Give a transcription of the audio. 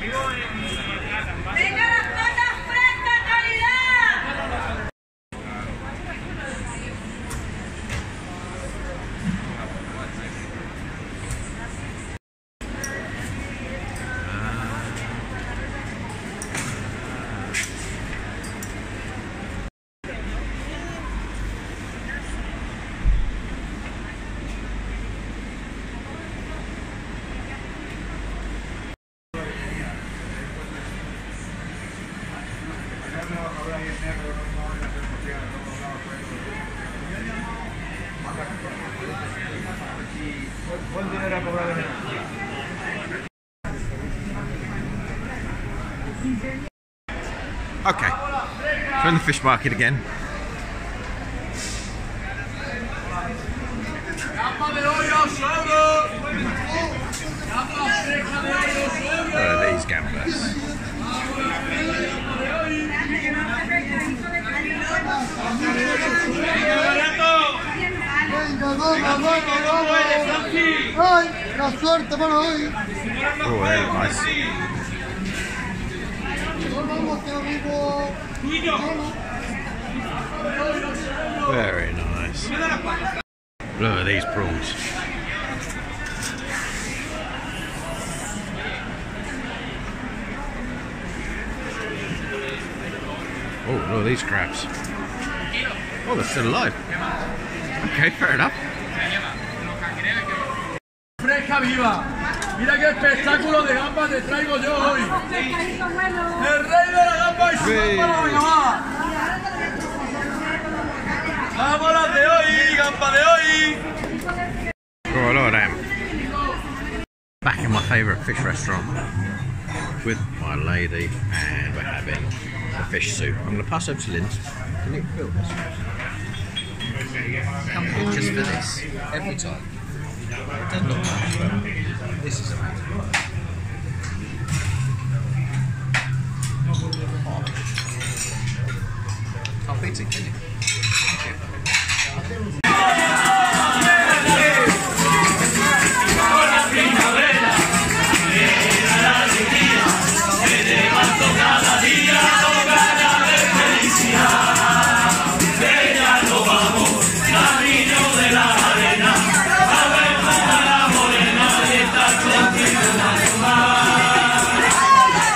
Vivo en Okay, we're in the fish market again. Oh, these gambas. Venga, vamos, vamos, vamos. ¡Ay, la suerte para hoy! Oh, they're nice. Very nice. Look at these prawns. Oh, look at these crabs. Oh, they're still alive. Okay, fair enough. Fresca viva. Mira qué espectáculo de gambas te traigo yo hoy. El rey de la gamba y su gamba la llamada. Vamos de hoy, gamba de hoy. Oh, look at them. Back in my favourite fish restaurant with my lady, and we're having the fish soup. I'm going to pass over to Linz. Can you fill this? come here just for this every time. It doesn't look much, but this is amazing. Can't beat it, can you?